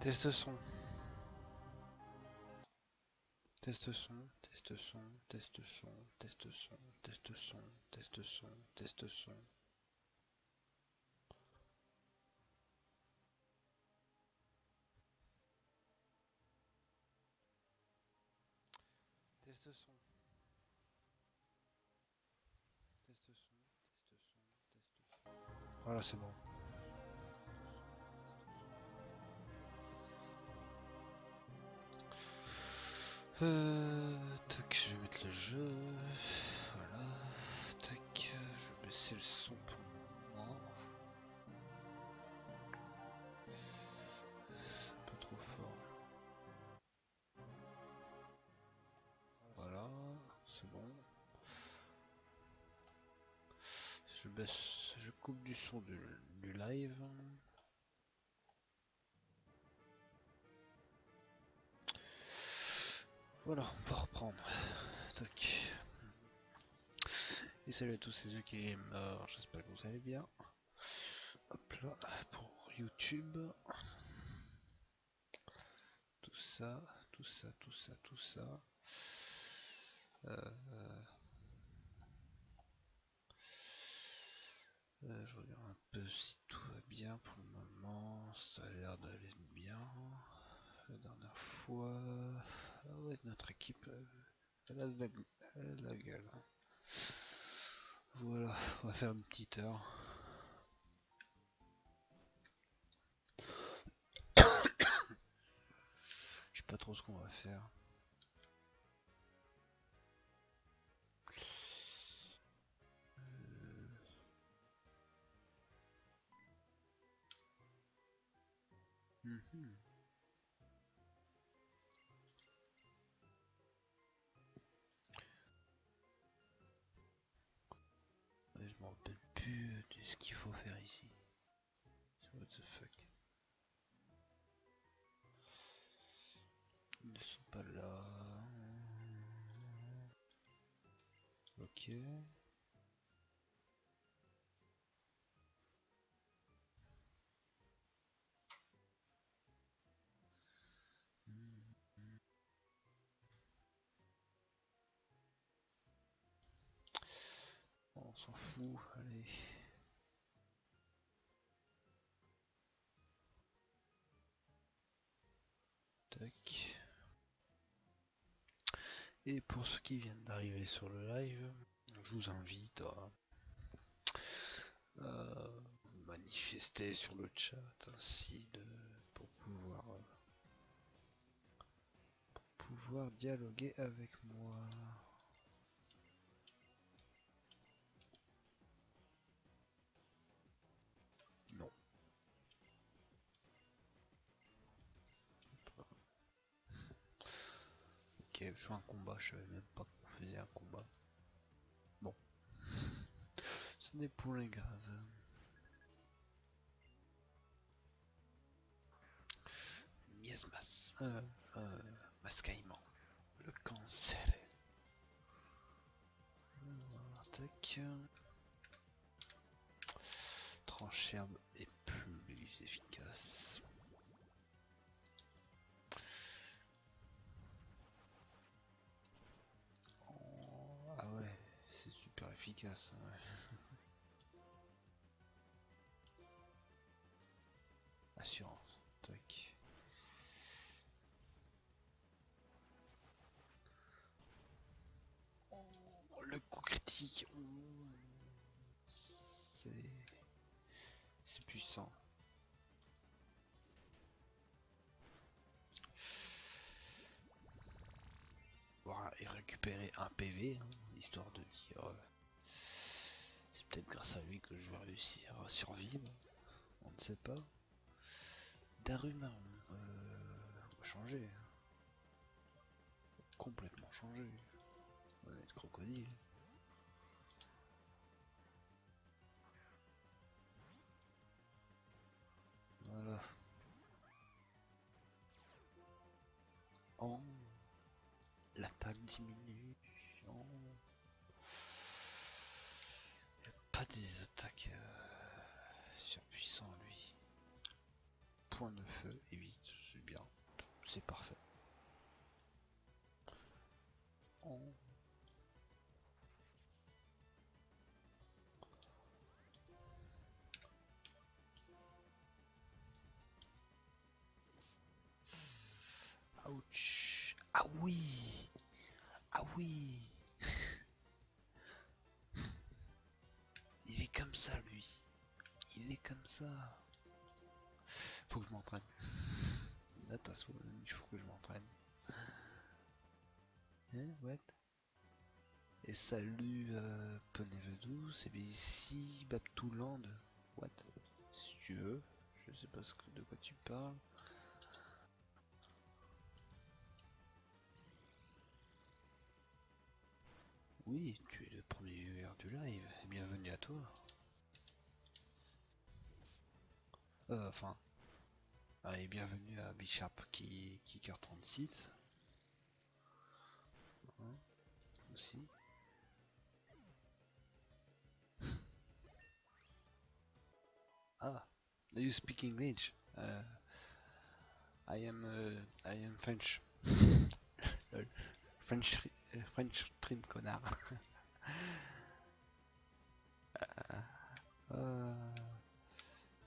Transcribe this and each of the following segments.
Test son. Test son, test son, test son, test son, test son, test son, test son. Test son. Test son, test son, test son. Voilà, c'est bon. Euh, tac, je vais mettre le jeu. Voilà. Tac, je vais baisser le son pour moi. C'est un peu trop fort. Voilà, c'est bon. Je baisse, je coupe du son du live. Voilà, on peut reprendre. Et salut à tous ces yeux qui gamers, j'espère que vous allez bien. Hop là, pour YouTube. Tout ça, tout ça, tout ça, tout ça. Euh, euh, je regarde un peu si tout va bien pour le moment. Ça a l'air d'aller bien. La dernière fois. Ah ouais, notre équipe, euh, elle a de la, elle a de la gueule. hein. Voilà, on va faire une petite heure. Je sais pas trop ce qu'on va faire. Euh, mhm. Ce qu'il faut faire ici. What the. Ils ne sont pas là. Ok. On s'en fout, allez. Et pour ceux qui viennent d'arriver sur le live, je vous invite à, vous manifester sur le chat ainsi de pour pouvoir euh, pour pouvoir dialoguer avec moi. Un combat, je savais même pas qu'on faisait un combat. Bon. Ce n'est pour les graves. Miasmas. Euh, euh, Mascaïman. Le cancer. Voilà, Tac. Trancherbe est plus efficace. Assurance. Tac. Oh, le coup critique. oh, C'est. C'est puissant. Voilà, et récupérer un PV, hein, histoire de dire. Peut-être grâce à lui que je vais réussir à survivre. On ne sait pas. Daruman, euh, on va changer. Complètement changer. On va être crocodile. Voilà. Oh. L'attaque diminue. Des attaques euh, surpuissantes lui. Point de feu, évite. c'est bien, c'est parfait. Faut que je m'entraîne. Attention, il faut que je m'entraîne. Hein, what? Et salut euh, Penevedou, c'est bien ici, Baptouland. What? Si tu veux, je sais pas ce que, de quoi tu parles. Oui, tu es le premier viewer du live, bienvenue à toi. Euh, enfin, bienvenue à Bishop qui Kicker 36. Hein, aussi. ah, you speak English? Uh, I am uh, I am French. French euh, French Trim connard. euh,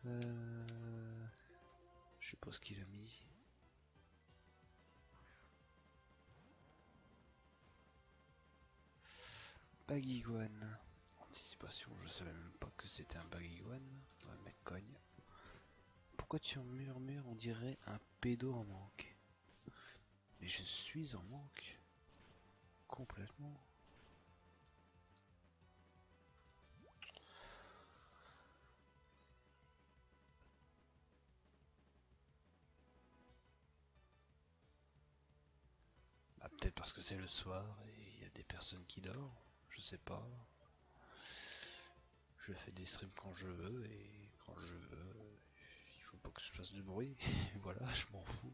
euh, ce qu'il a mis. Bagiguan. Anticipation, je savais même pas que c'était un Bagiguan. Ouais, mec cogne. Pourquoi tu en murmures On dirait un pédo en manque? Mais je suis en manque. Complètement. Peut-être parce que c'est le soir et il y a des personnes qui dorment, je sais pas. Je fais des streams quand je veux et quand je veux, il faut pas que je fasse du bruit. voilà, je m'en fous.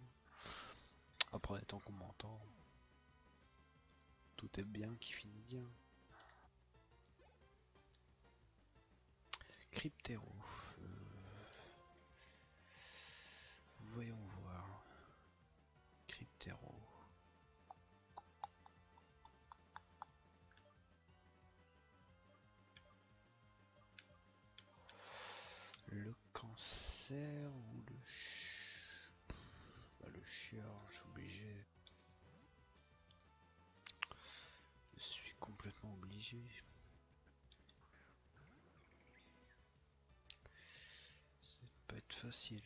Après, tant qu'on m'entend, tout est bien qui finit bien. Cryptéro. Euh, voyons ou le... Bah, le chien, je suis obligé. complètement obligé. Ça pas être facile.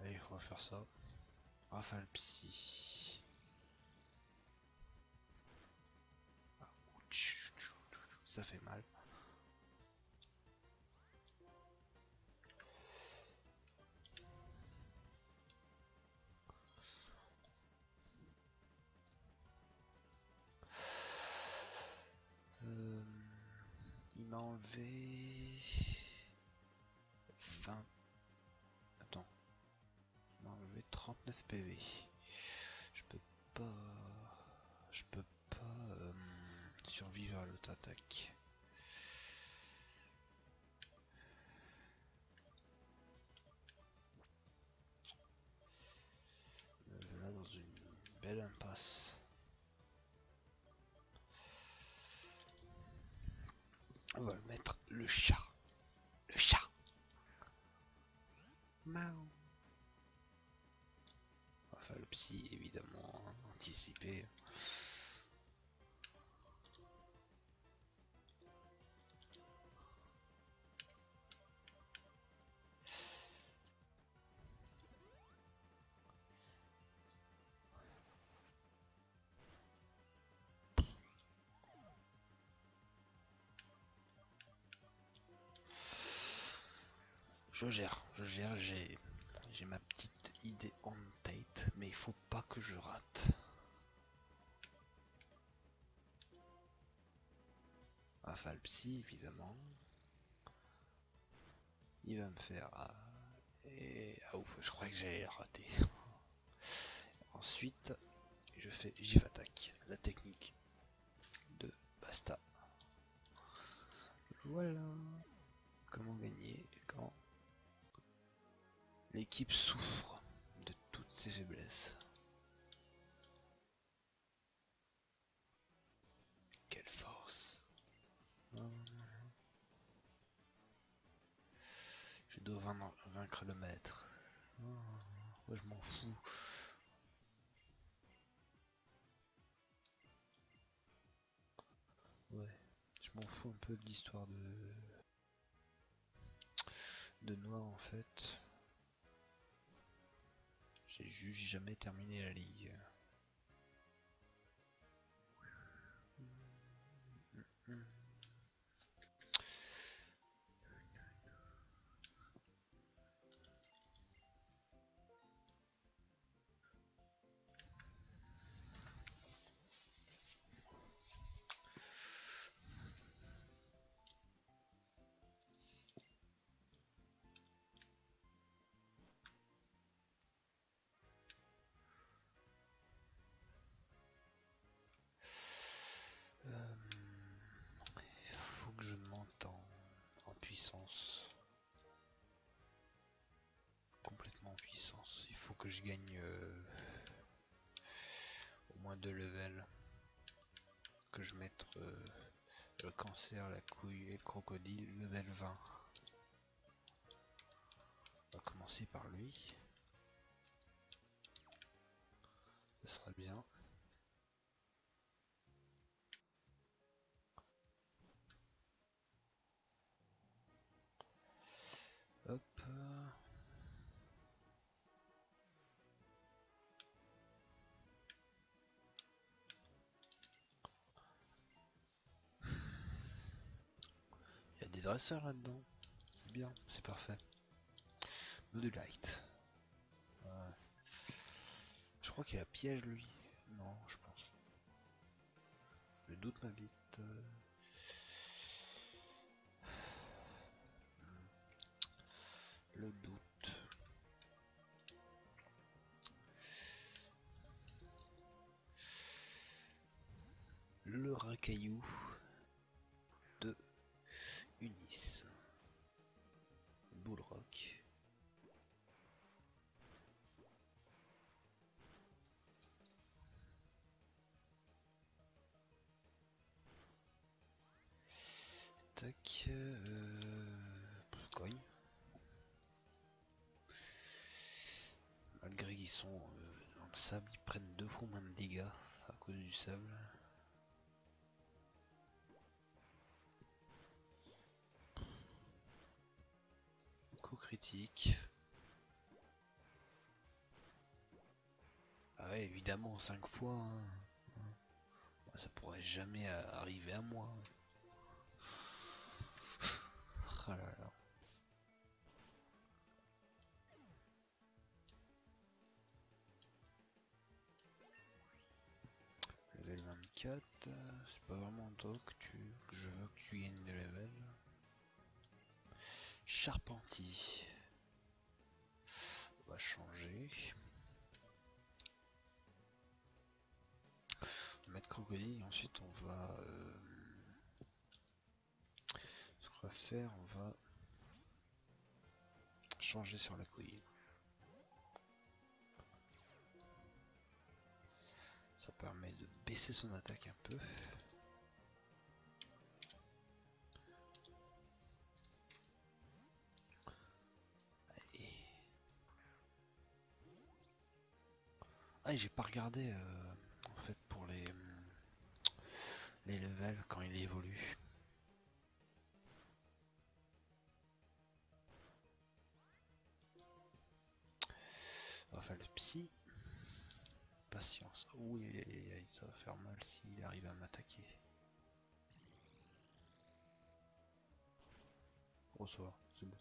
Allez, on va faire ça. Rafale psy. Ça fait mal. enlevé 20 attends il m'a enlevé 39 PV je peux pas je peux pas euh, survivre à l'autre attaque là dans une belle impasse On va le mettre le chat. Le chat. Mao. Enfin le psy évidemment anticipé. Je gère, je gère, j'ai ma petite idée en tête, mais il faut pas que je rate. Rafale psy évidemment. Il va me faire ah, et ah ouf, je crois que j'ai raté. Ensuite, je fais j'y attaque, la technique de Basta. Voilà. Comment gagner quand l'équipe souffre de toutes ses faiblesses. Quelle force. Je dois vaincre le maître. Moi je m'en fous. Ouais, je m'en fous un peu de l'histoire de de Noir en fait. J'ai juste jamais terminé la ligue. Je mette euh, le cancer, la couille et le crocodile, level 20. On va commencer par lui. Ce sera bien. Dresseurs là-dedans. C'est bien, c'est parfait. Light. Je crois qu'il y a piège lui. Non, je pense. Le doute m'habite. Le doute. Le racaillou. Euh. Malgré qu'ils sont euh, dans le sable, ils prennent deux fois moins de dégâts à cause du sable. critique. Ah ouais, évidemment, 5 fois. Hein. Ça pourrait jamais arriver à moi. Ah level 24, c'est pas vraiment doc tu, je veux que tu gagnes de level. Charpentier. On va changer. On va mettre crocodile ensuite on va... Euh, va faire, on va changer sur la couille. Ça permet de baisser son attaque un peu. Ah, j'ai pas regardé euh, en fait pour les les levels quand il évolue. Enfin le psy. Patience. Oui, ça va faire mal s'il arrive à m'attaquer. Oh ça c'est bon.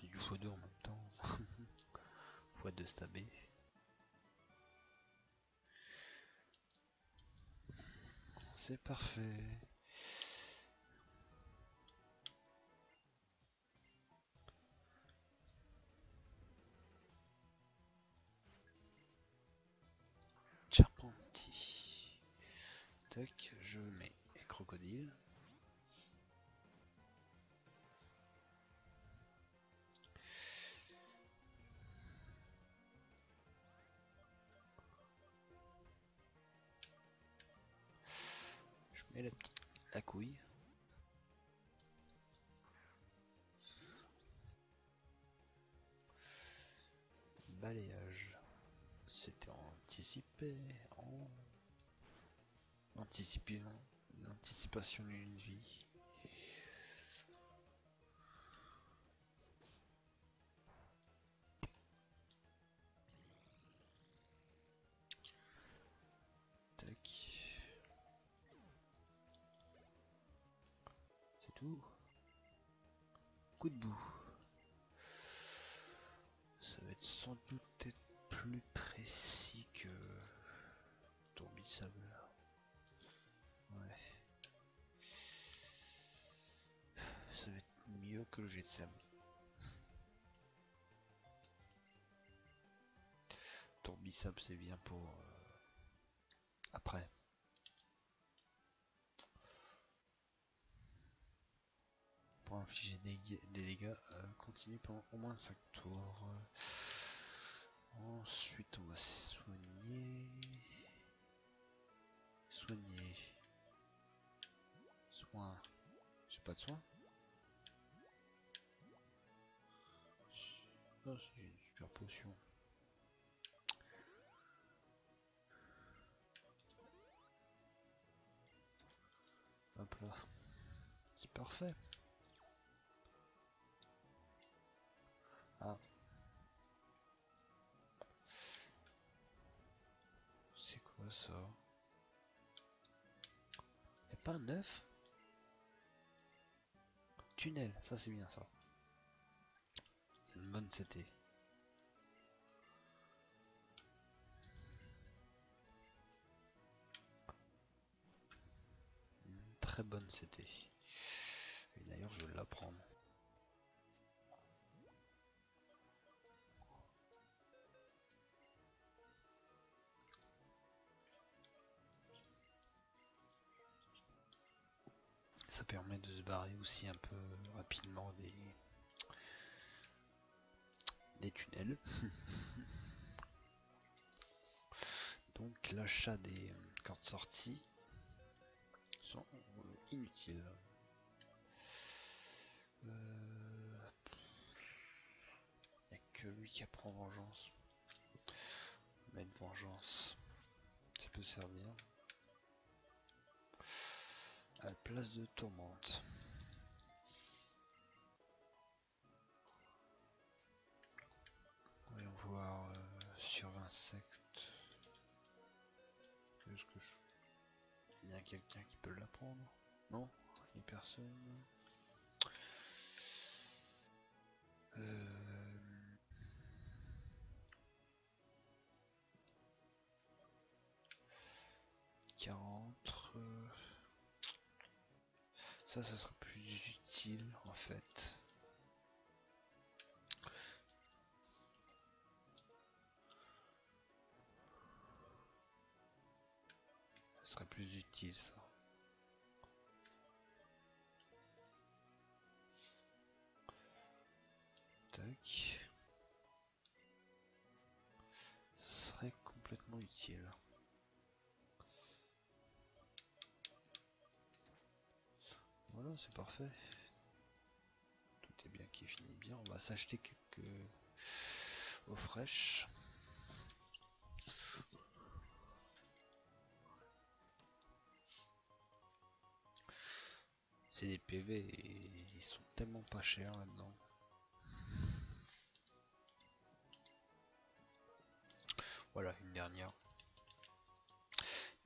C'est du x2 en même temps. x2 stabé. C'est parfait. Je mets crocodile. Je mets la petite la couille. Balayage. C'était anticipé. Anticipé. L'anticipation d'une vie. Que le jet de sable. C'est bien pour euh, après. infliger des, dégâts euh, continue pendant au moins 5 tours. Ensuite, on va soigner. Soigner. Soin. J'ai pas de soin. Oh, c'est une super potion. Hop là. C'est parfait. Ah. C'est quoi ça? Y'a pas un œuf? Tunnel, ça c'est bien ça. Bonne CT. Une très bonne CT. Et d'ailleurs je vais l'apprendre. ça permet de se barrer aussi un peu rapidement des, des tunnels. Donc l'achat des cartes sorties sont inutiles. Il euh, n'y a que lui qui apprend vengeance. Mais une vengeance, ça peut servir à la place de tourmente. Euh, sur insectes. Qu'est-ce que je. Il y a quelqu'un qui peut l'apprendre? Non? Il n'y a personne? Euh... 40. Ça, ça sera plus utile en fait. Utile ça. Tac. Serait complètement utile. Voilà, c'est parfait. Tout est bien qui finit bien. On va s'acheter quelques eaux fraîches. Des PV et ils sont tellement pas chers là-dedans. Voilà, une dernière.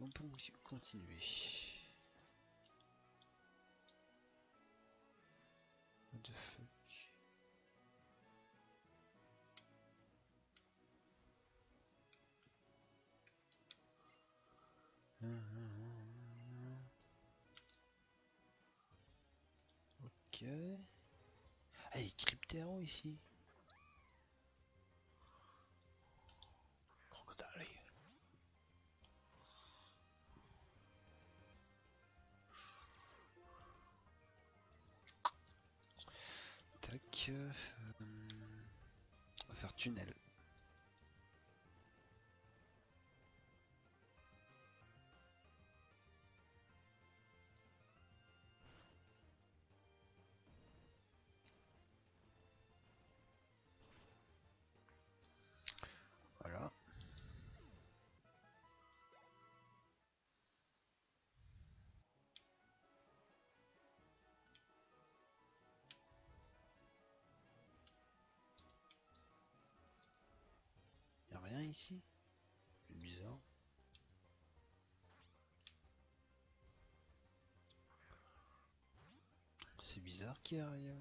on peut continuer. fuck? Ok. Ah, il cryptéro ici. Crocodile. Euh, on va faire tunnel. C'est bizarre. C'est bizarre qu'il n'y a rien.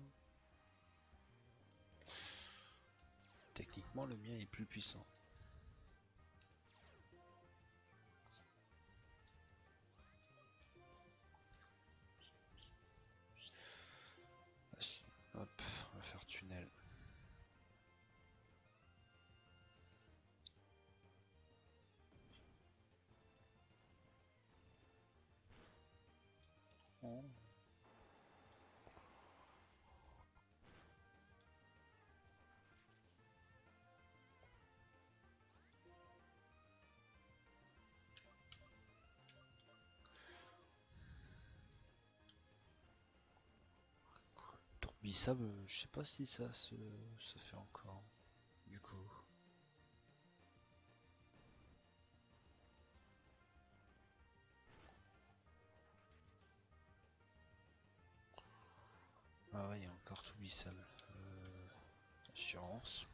Techniquement, le mien est plus puissant. Tourbissable, je sais pas si ça se, fait encore. Du coup. Ah ouais, il y a encore Tourbissable. Euh, assurance.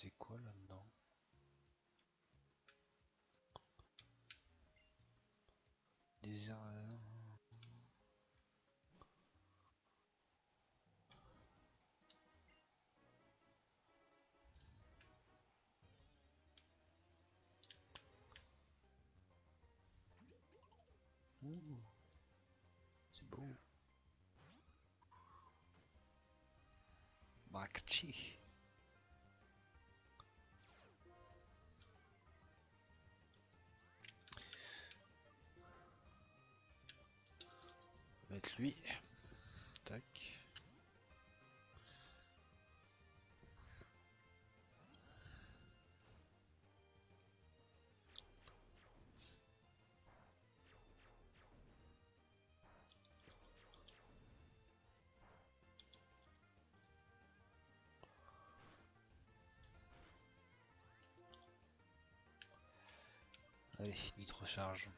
C'est quoi là-dedans Des erreurs. C'est beau. Bakchi. Lui. Tac. Allez, nitro charge.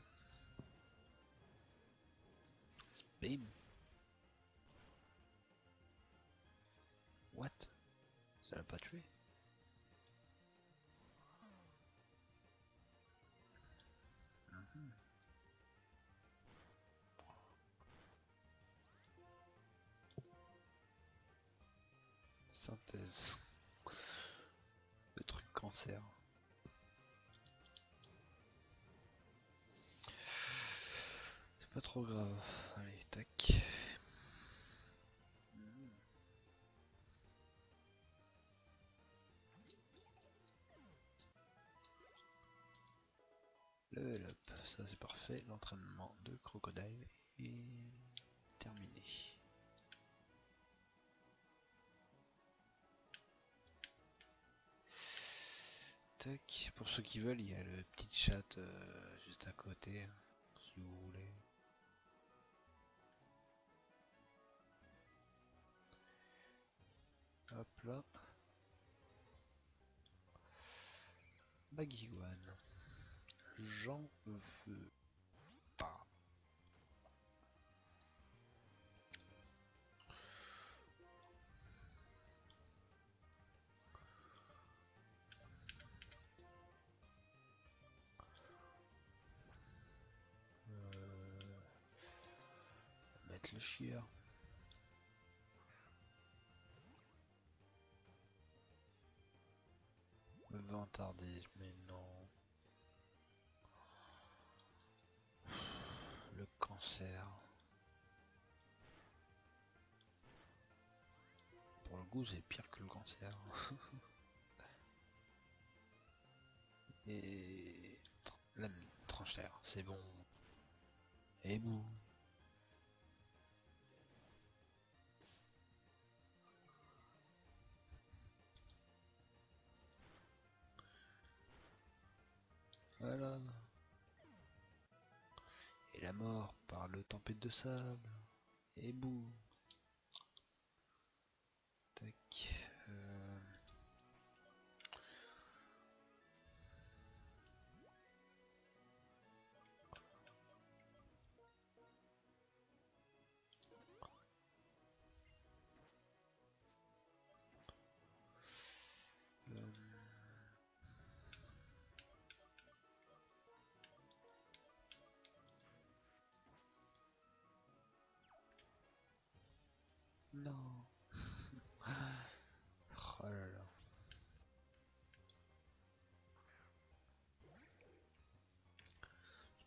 Bim. What? Ça l'a pas tué Mhm. Synthèse. Le truc cancer. Pas trop grave. Allez, tac. Level up, ça c'est parfait. L'entraînement de crocodile est terminé. Tac, pour ceux qui veulent, il y a le petit chat euh, juste à côté, si vous voulez. Hop là. Bagiguan. J'en veux Vantarder, mais non. Le cancer. Pour le goût, c'est pire que le cancer. Et la tranchère, c'est bon. Et bout. Et la mort par le tempête de sable. Et bout. Tac.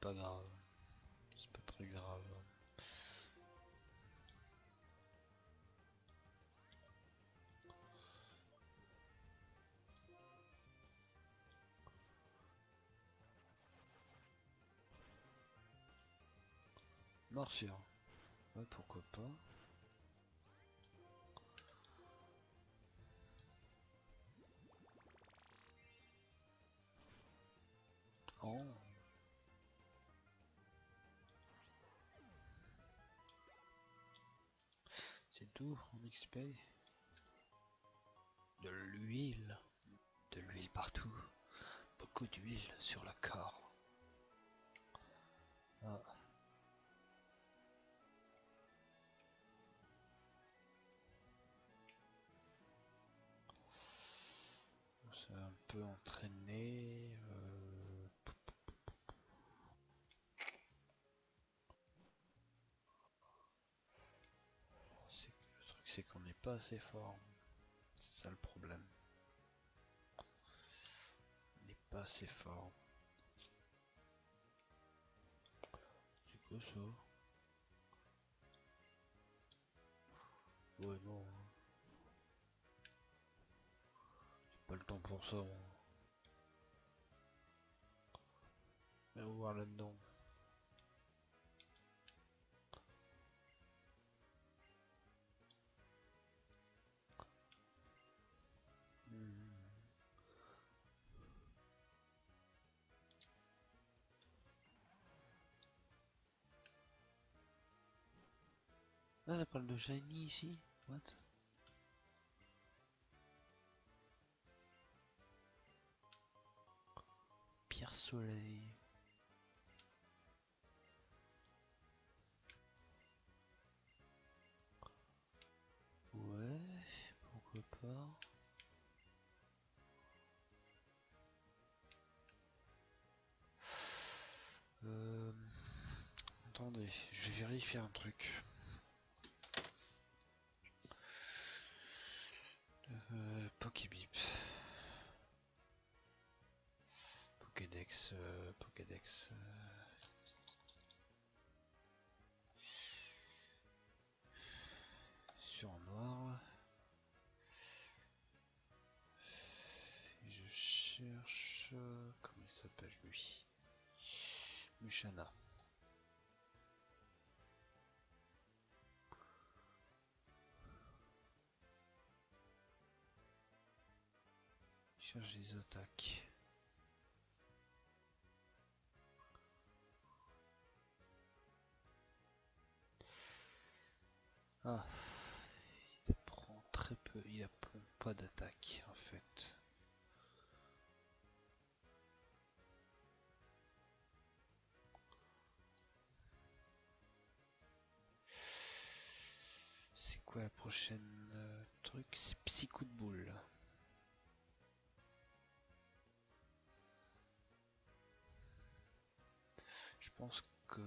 Pas grave. C'est pas très grave. Ouais, pourquoi pas. Oh. En XP. De l'huile. De l'huile partout. Beaucoup d'huile sur le corps. Ah. Pas assez fort. C'est ça le problème. On n'est pas assez fort. C'est quoi ça? Ouais non. J'ai pas le temps pour ça. on va voir là-dedans. Ah, ça parle de Shiny ici What? Pierre Soleil. Ouais, pourquoi pas. Euh... Attendez, je vais vérifier un truc. Pokébip. Pokédex, euh, Pokédex. euh. Sur noir. Je cherche. euh, Comment il s'appelle lui? Mushana. Cherche des attaques. Ah, il prend très peu, il prend pas d'attaque en fait. C'est quoi la prochaine euh, truc? C'est Psycho de boule. Pense que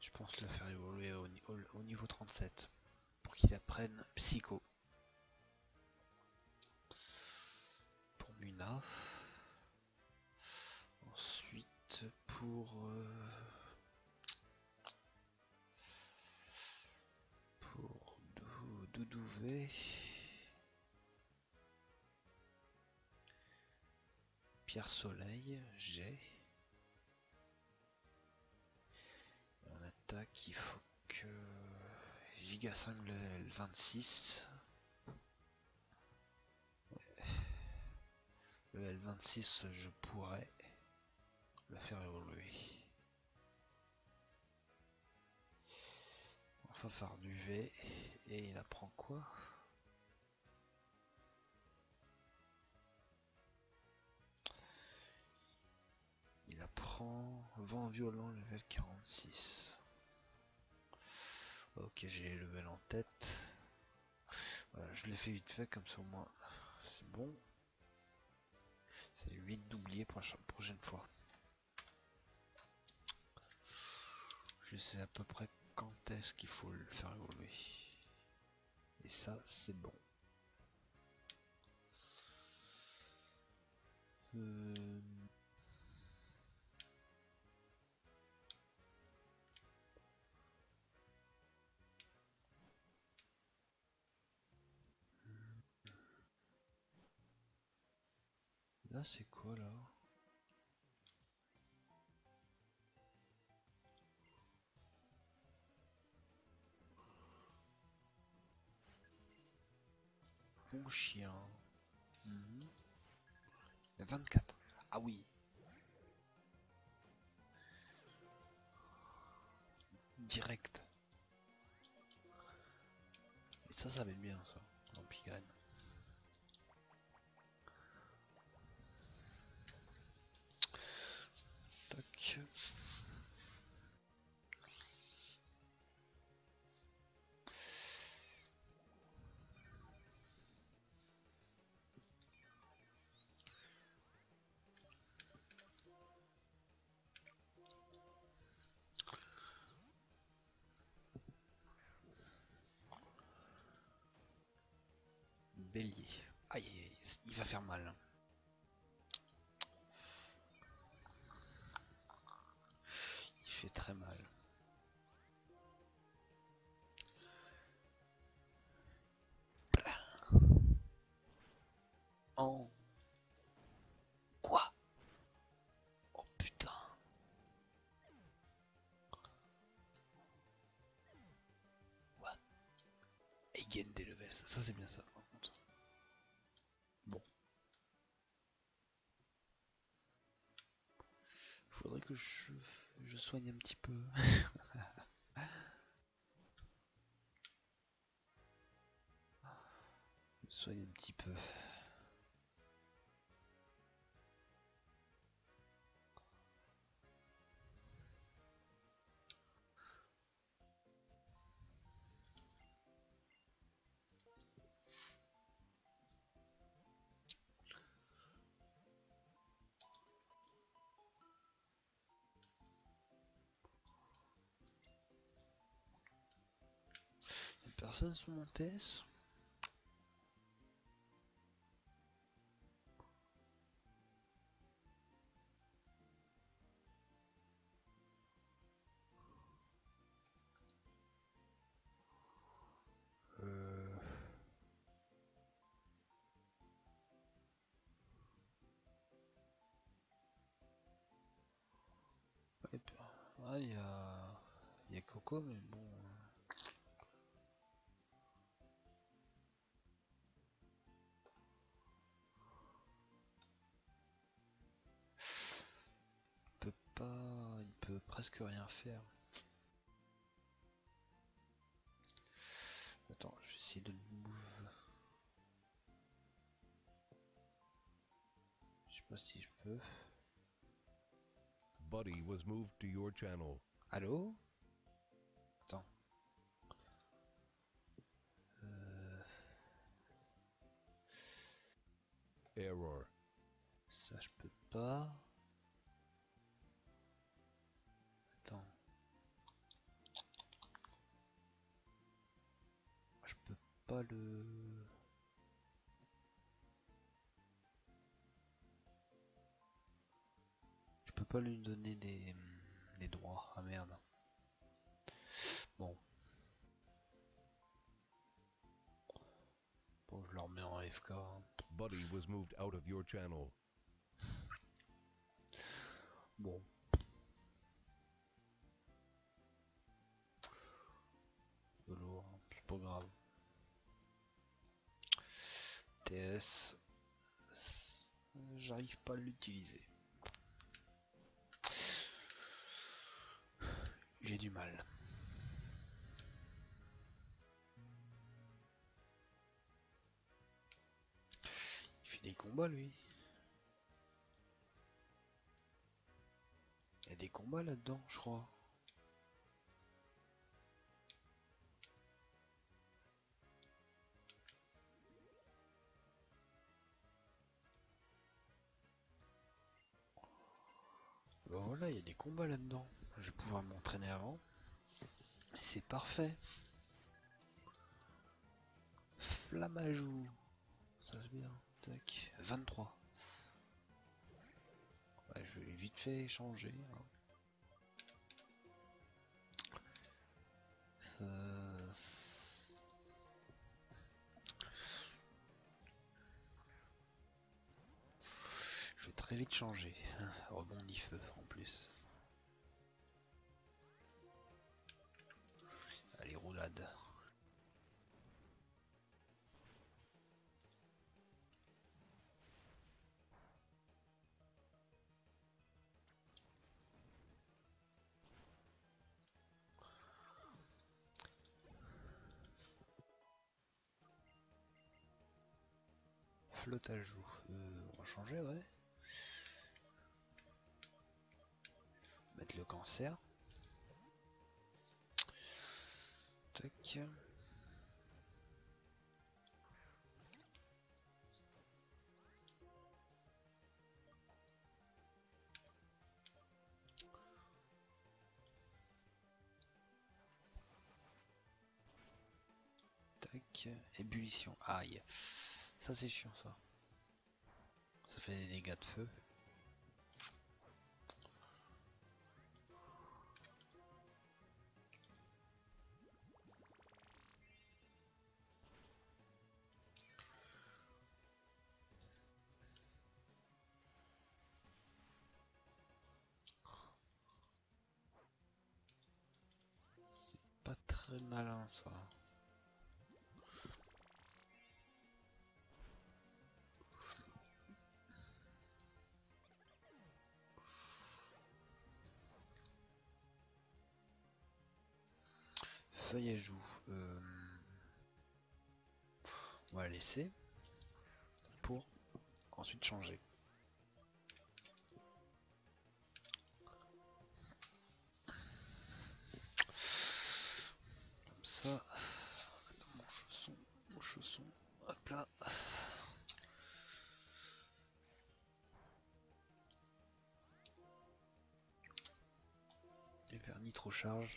je pense le faire évoluer au, ni- au- au niveau 37 pour qu'il apprenne Psycho. Pour Muna. Ensuite pour euh, pour Dou- Doudouvet. Pierre Soleil, j'ai. Attaque, il faut que Giga 5 level 26. Level 26, je pourrais le faire évoluer. Enfin, faire du V. Et il apprend quoi? Il apprend vent violent level 46. Ok, j'ai les levels en tête. Voilà, je l'ai fait vite fait comme ça au moins c'est bon. C'est 8 d'oublier pour la prochaine fois. Je sais à peu près quand est-ce qu'il faut le faire évoluer. Et ça, c'est bon. Euh, Là, c'est quoi là? Bon chien. Mhm. Le 24. Ah oui. Direct. Et ça, ça va bien ça. En pigrane. Cheers. Quoi Oh putain. What? Et des levels, ça, ça c'est bien ça par contre. Bon. Faudrait que je, je soigne un petit peu. Soigne un petit peu. Y'a personne sur mon TS Euh... Bah, il y a Coco, mais bon. Presque rien faire. Attends, je vais essayer de le move. Je sais pas si je peux. Buddy was moved to your channel. Allô? Attends. Euh, Error. ça je peux pas. Pas le. Je peux pas lui donner des, des droits. Ah merde. Bon. Bon, je le remets en FK. Buddy was moved out of your channel. Bon. J'arrive pas à l'utiliser. J'ai du mal. Il fait des combats lui. Il y a des combats là-dedans, je crois. Bah voilà, il y a des combats là-dedans. Je vais pouvoir m'entraîner avant. C'est parfait. Flamajou. Ça se bien. Tac. 23. Ouais, je vais vite fait changer. hein. Euh, vite changer. Rebondi feu en plus. Allez, roulade. Flotte à. Euh, on va changer, ouais. Le cancer. Tac. Tac. Ébullition. Aïe. Ça c'est chiant ça. Ça fait des dégâts de feu. Ça. Feuille à joue. euh, On va la laisser pour ensuite changer. Les vernis trop charge.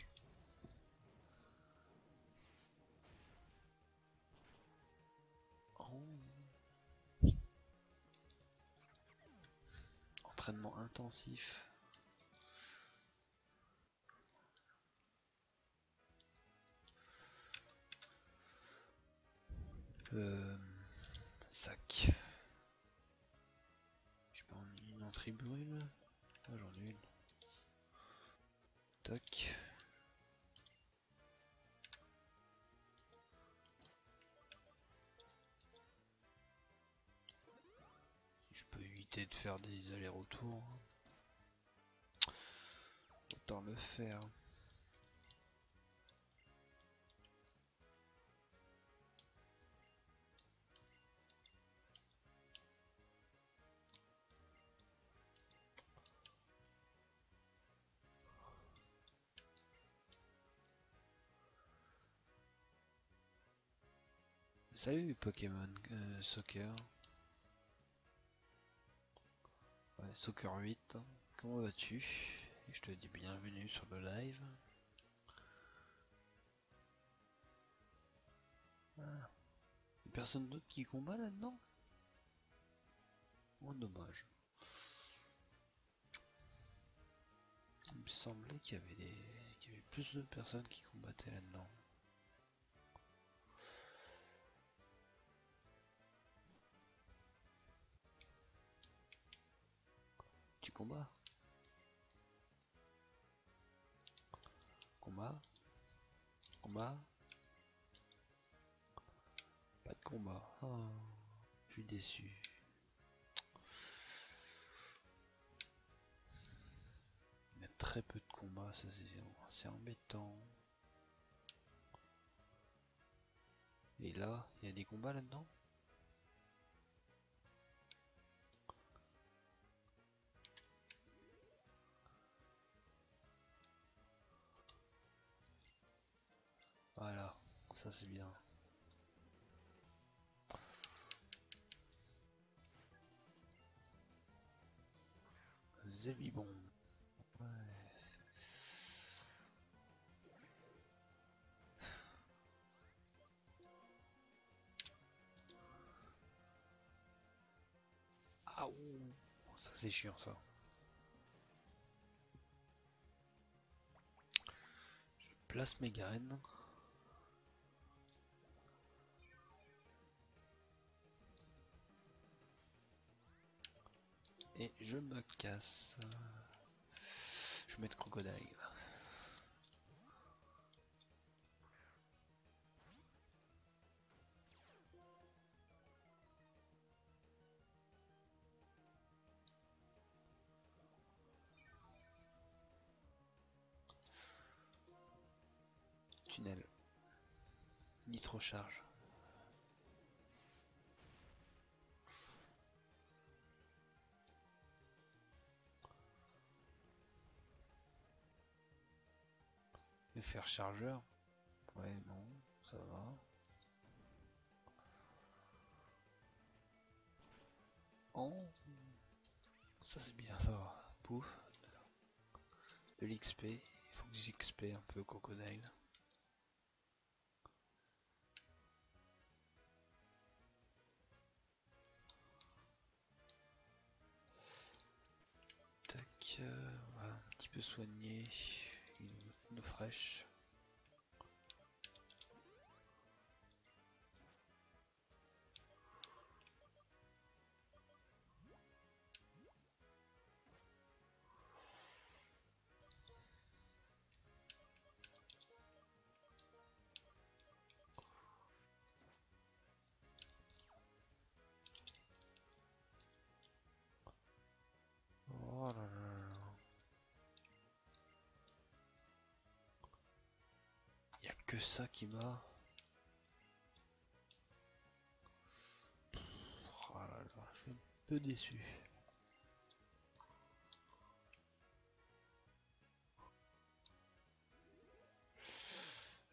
Oh. Entraînement intensif. Faire des allers-retours. Autant le faire. Salut Pokémon euh, Soccer. Soccer 8, hein. comment vas-tu? Je te dis bienvenue sur le live. Ah. Personne d'autre qui combat là-dedans? Oh dommage. Il me semblait qu'il y avait des... qu'il y avait plus de personnes qui combattaient là-dedans. Tu combats Combat Combat Pas de combat. Oh, je suis déçu. Il y a très peu de combats, ça c'est embêtant. Et là, il y a des combats là-dedans? Voilà, ça c'est bien. Zébibon. Ouais. Ah ouh, ça c'est chiant ça. Je place mes graines. Et je me casse. Je vais mettre crocodile. Tunnel. Nitro Faire chargeur. Ouais, non, ça va. Oh, ça c'est bien ça. Pouf. De l'XP. Il faut que j'XP un peu crocodile. Tac, euh, voilà, un petit peu soigné. Une, une ça qui m'a. Oh un peu déçu.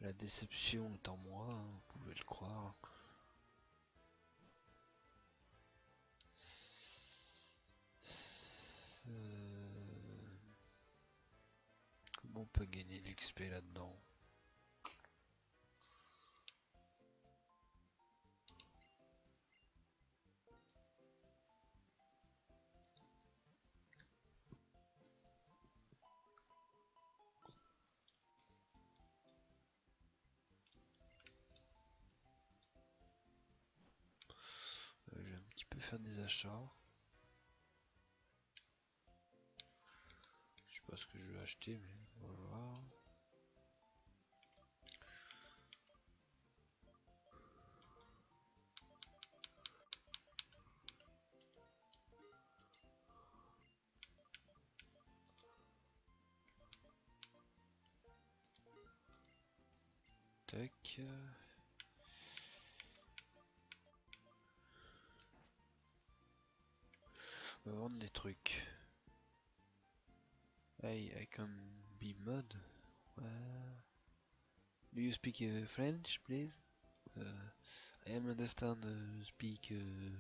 La déception est en moi, hein, vous pouvez le croire. Euh, Comment on peut gagner l'XP là-dedans? Des achats. Je sais pas ce que je vais acheter, mais on va voir. I can be mod. Uh, do you speak uh, French, please? Uh, I am understand uh, speak. Uh,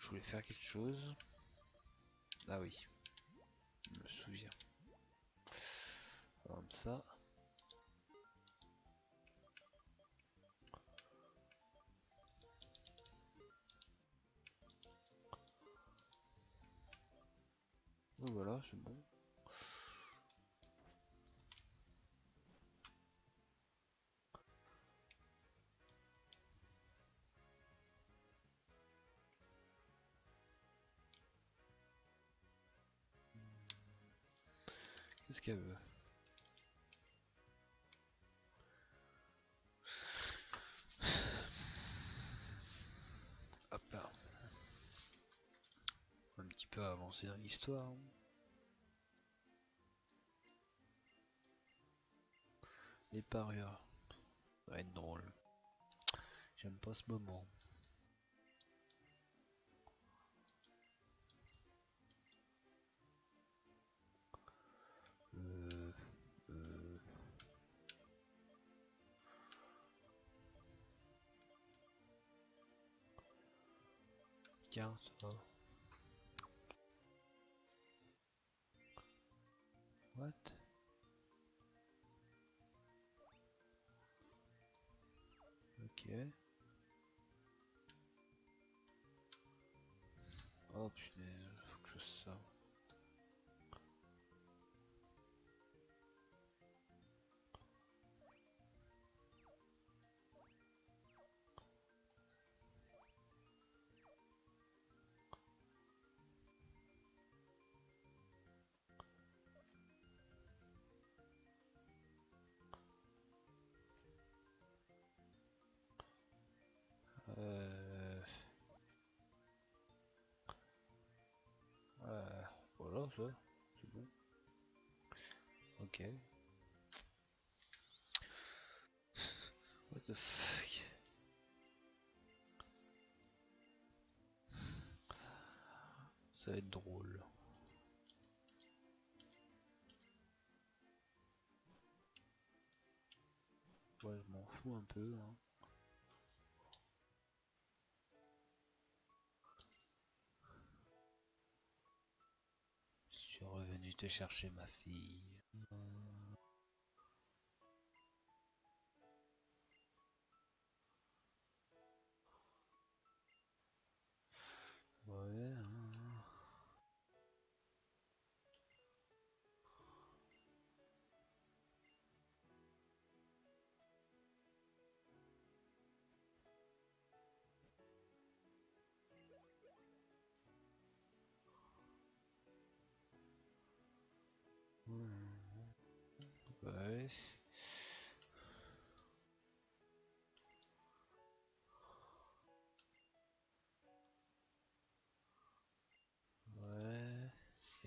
Je voulais faire quelque chose. Ah oui, je me souviens. Vendre ça. Voilà, c'est bon. Qu'est-ce qu'elle veut petit peu avancer dans l'histoire. hein. Les parieurs. Ça va être drôle. J'aime pas ce moment. Euh, euh, ça. What Ok. Oh ça, c'est bon. Ok. What the fuck? Ça va être drôle. Ouais, je m'en fous un peu. Hein. Te chercher ma fille.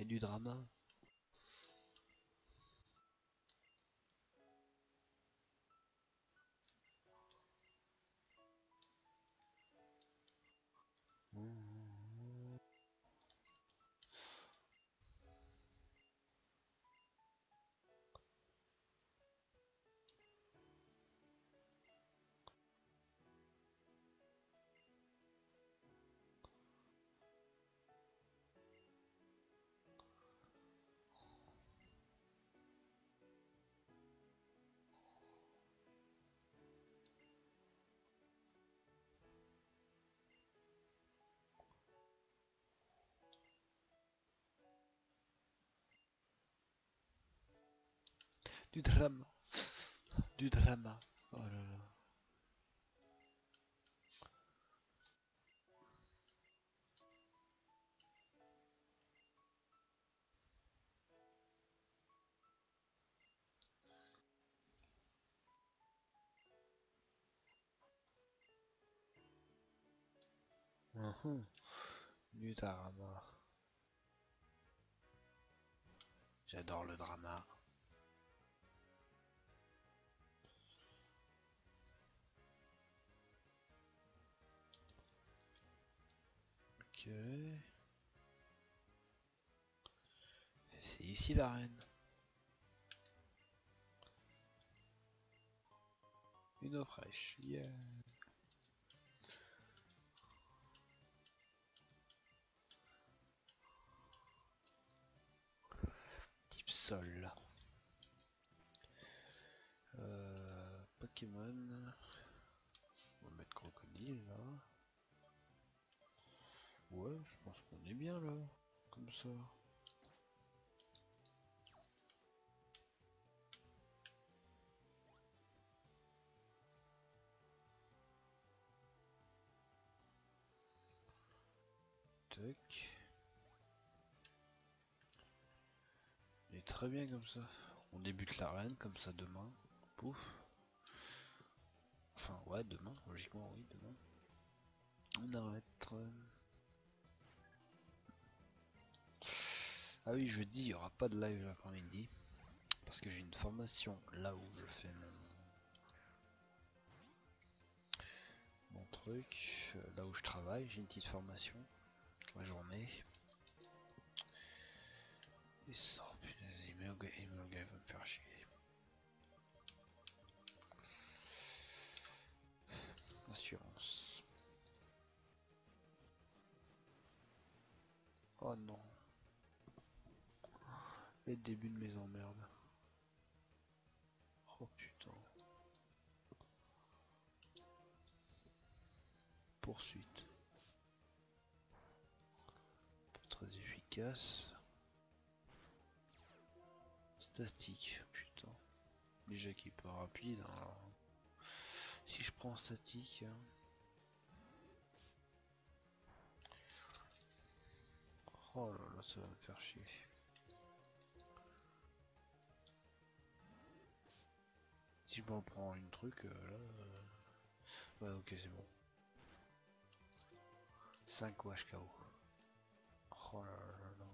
Du drama. Du drama. Du drama. Oh là là. Mhm. Du drama. J'adore le drama. C'est ici l'arène. Une eau fraîche. Yeah. Type sol. Euh, Pokémon. On va mettre crocodile là. Ouais, je pense qu'on est bien là. Comme ça. Tac. Il est très bien comme ça. On débute l'arène comme ça demain. Pouf. Enfin ouais demain, logiquement oui demain. On arrête. Ah oui jeudi il n'y aura pas de live l'après-midi. Parce que j'ai une formation là où je fais mon, mon truc. Là où je travaille, j'ai une petite formation. La journée. Et ça, punaise, il me il me il me faire chier. Assurance. Oh non. Le début de mes emmerdes. Oh putain. Poursuite. Pas très efficace. Statique, putain. Déjà qui est pas rapide. hein. Si je prends statique. hein. Oh là là, ça va me faire chier. Si je m'en prends une truc, euh, là... euh, Ouais, ok, c'est bon. 5 wash KO. Oh là là là.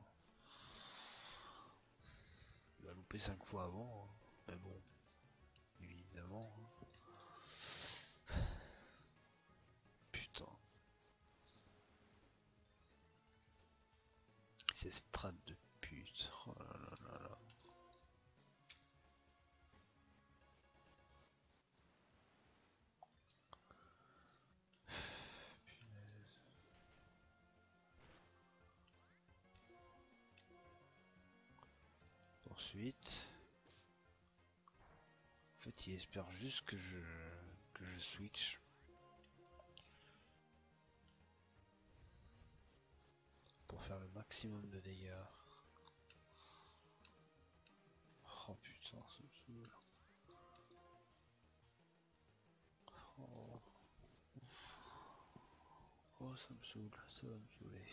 Il a loupé 5 fois avant, hein. mais bon. Évidemment. hein. Putain. Ces strates de En fait, il espère juste que je que je switch. Pour faire le maximum de dégâts. Oh putain, ça me saoule. Oh. Oh, ça me saoule, ça va me saouler.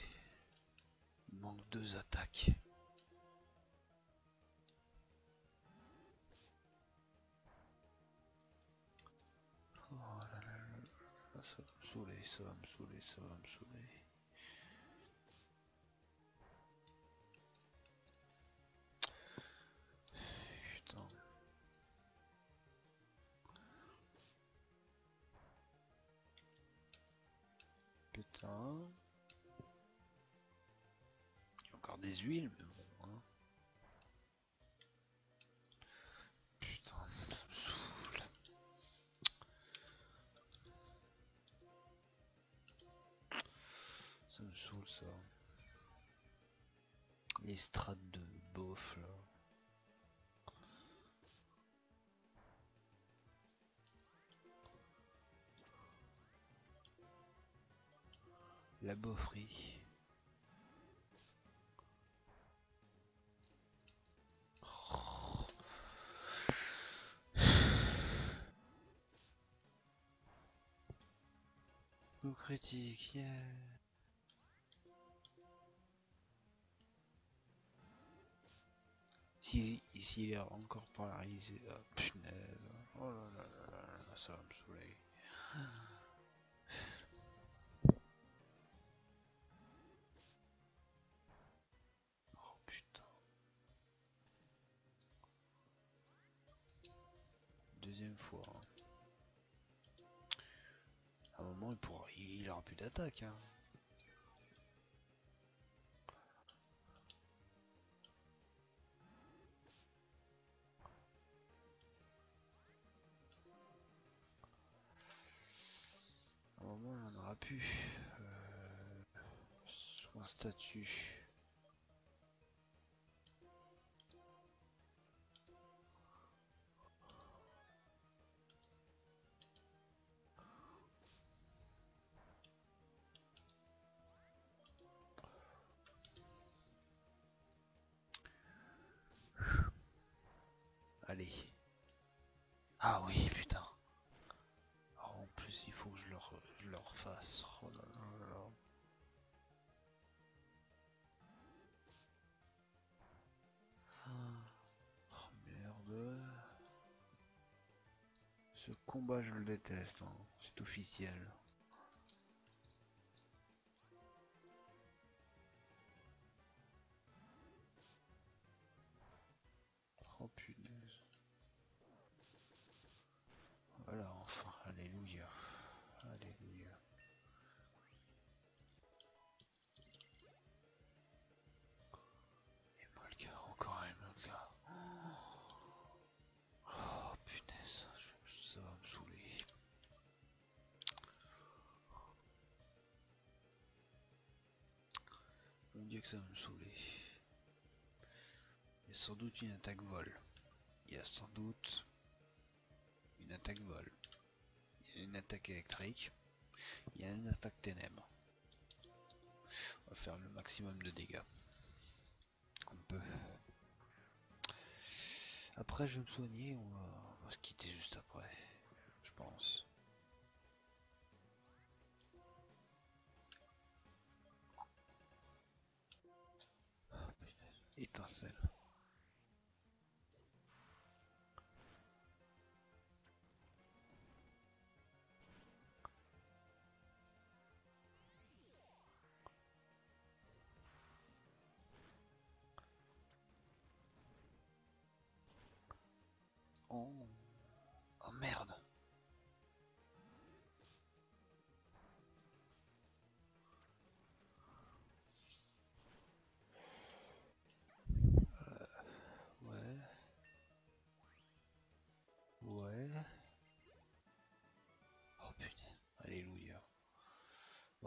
Il manque deux attaques. Saouler, ça va me saouler, ça va me saouler. Putain. Putain. Il y a encore des huiles, Ça. Les strates de beauf là. La. Coup critique, yeah. S'il est encore polarisé, ah, punaise. Oh là là là là là, ça va me saouler. Oh putain. Deuxième fois. hein. À un moment, il pourra, il aura plus d'attaque. Hein. Plus. Euh, soit un statut. Combat, je le déteste. hein. C'est officiel. Ça va me saouler. Et sans doute une attaque vol. Il y a sans doute une attaque vol. Il y a une attaque électrique. Il y a une attaque ténèbres. On va faire le maximum de dégâts qu'on peut. Après, je vais me soigner. On va se quitter juste après. Je pense. Étincelle. Oh.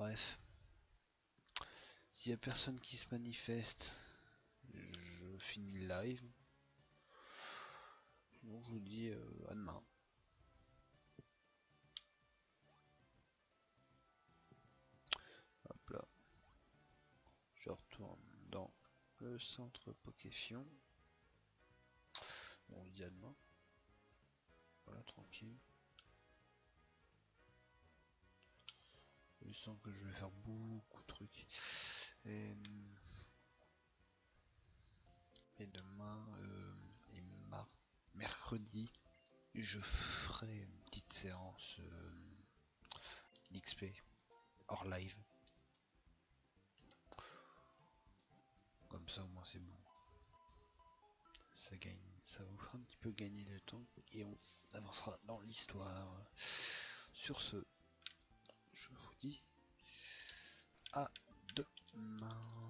Bref. S'il y a personne qui se manifeste, je finis le live. Sinon, je vous dis euh, à demain. Hop là. Je retourne dans le centre Pokéfion. On se dit à demain. Voilà, tranquille. Je sens que je vais faire beaucoup de trucs. Et, et demain euh, et mercredi, je ferai une petite séance euh, XP hors live. Comme ça au moins c'est bon. Ça gagne, ça vous fera un petit peu gagner le temps et on avancera dans l'histoire. Sur ce, dis à demain.